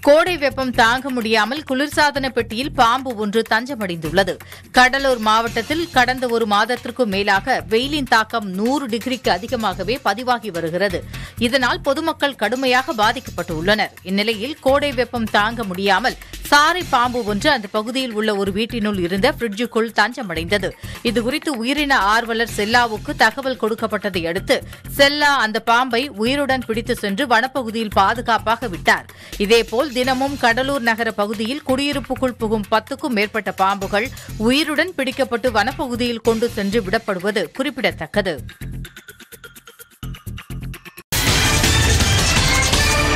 கோடை வெப்பம் தாங்க முடியாமல் குளிர்சாதன பெட்டியில் பாம்பு ஒன்று தஞ்சமடைந்துள்ளது. கடலூர் மாவட்டத்தில் கடந்த ஒரு மாதத்திற்கும் மேலாக வெயிலின் தாக்கம் நூறு டிகிரிக்கு அதிகமாகவே பதிவாகி வருகிறது. இதனால் பொதுமக்கள் கடுமையாக பாதிக்கப்பட்டுள்ளனர். இந்நிலையில் கோடை வெப்பம் தாங்க முடியாமல் சாரை பாம்பு ஒன்று அந்த பகுதியில் உள்ள ஒரு வீட்டினுள் இருந்த பிரிட்ஜுக்குள் தஞ்சமடைந்தது. இதுகுறித்து உயிரின ஆர்வலர் செல்லாவுக்கு தகவல் கொடுக்கப்பட்டதை அடுத்து செல்லா அந்த பாம்பை உயிருடன் பிடித்து சென்று வனப்பகுதியில் பாதுகாப்பாக விட்டார். இதேபோல் தினமும் கடலூர் நகர பகுதியில் குடியிருப்புக்குள் புகும் பத்துக்கும் மேற்பட்ட பாம்புகள் உயிருடன் பிடிக்கப்பட்டு வனப்பகுதியில் கொண்டு சென்று விடப்படுவது குறிப்பிடத்தக்கது.